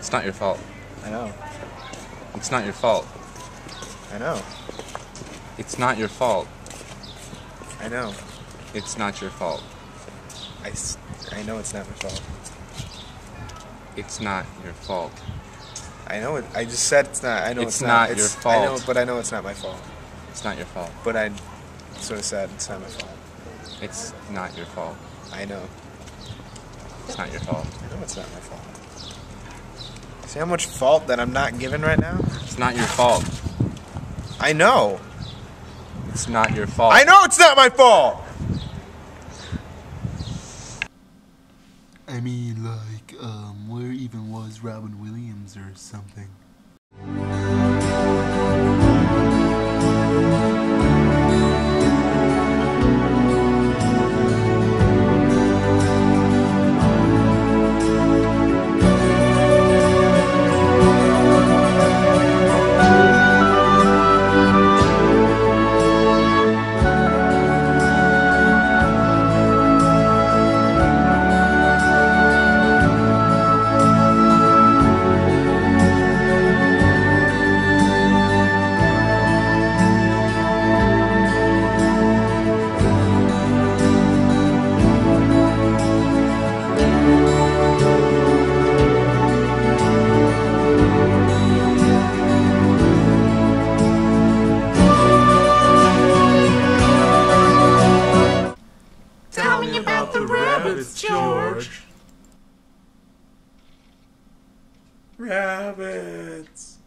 It's not your fault. I know. It's not your fault. I know. It's not your fault. I know. It's not your fault. I, s- I know it's not my fault. It's not your fault. I know it. I just said it's not. I know It's it's, not not. your It's, I know, fault. but I know it's not my fault. It's not your fault. But I sort of said it's not my fault. It's not your fault. I know. It's not your fault. I know it's not my fault. See how much fault that I'm not given right now? It's not your fault. I know. It's not your fault. I know it's not my fault. I mean, like, um, where even was Robin Williams or something? Rabbits.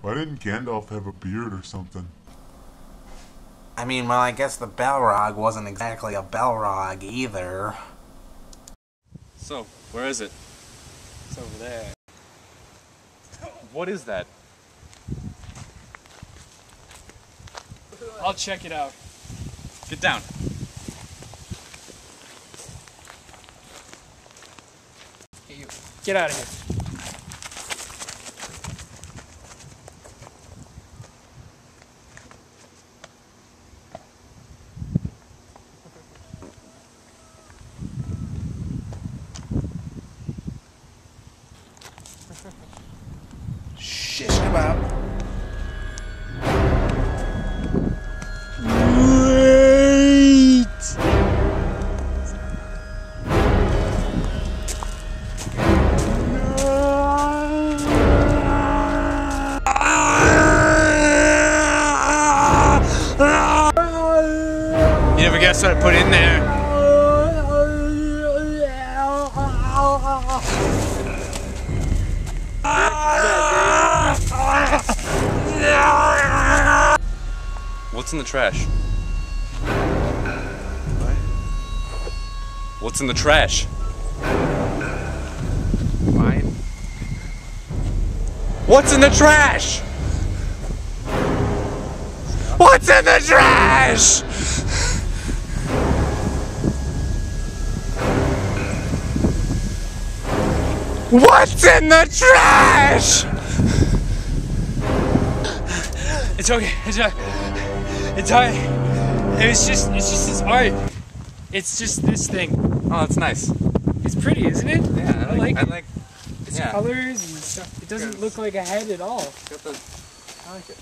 Why didn't Gandalf have a beard or something? I mean, well, I guess the Balrog wasn't exactly a Balrog either. So, where is it? It's over there. What is that? I'll check it out. Get down. Hey, you. Get out of here. You never guess what I put in there. What's in the trash? What's in the trash? Mine. What's in the trash? What's in the trash? What's in the trash? It's okay. It's okay. It's art. It's just it's just this art. It's just this thing. Oh, that's nice. It's pretty, isn't it? Yeah, I like. I like. it. like. It's yeah. colors and stuff. It doesn't look like a head at all. I like it.